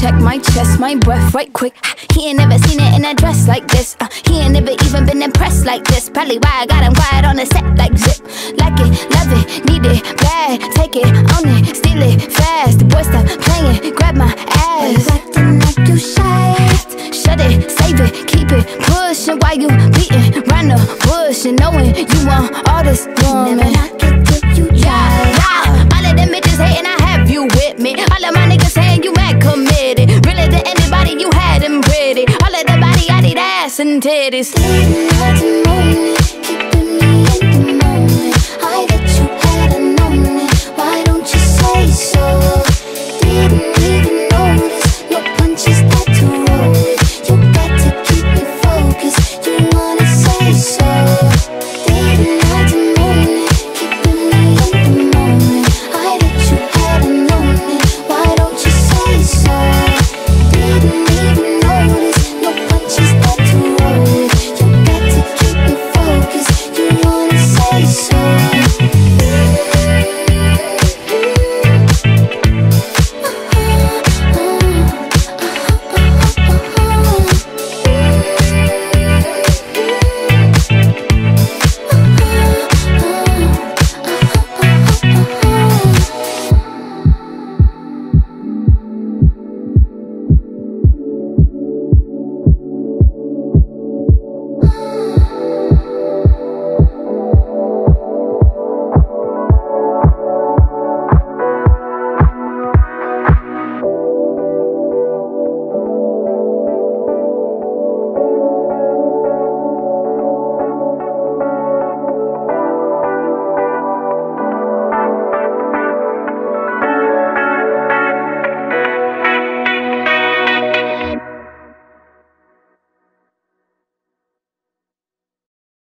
check my chest, my breath right quick. He ain't never seen it in a dress like this. Uh, he ain't never even been impressed like this. Probably why I got him quiet on the set like zip. Like it, love it, need it, bad. Take it, own it, steal it, fast. The boy stop playing, grab my Why ass. acting like you shy? Shut it, save it, keep it pushing while you beating round the bush and knowing you want all this woman. Titties.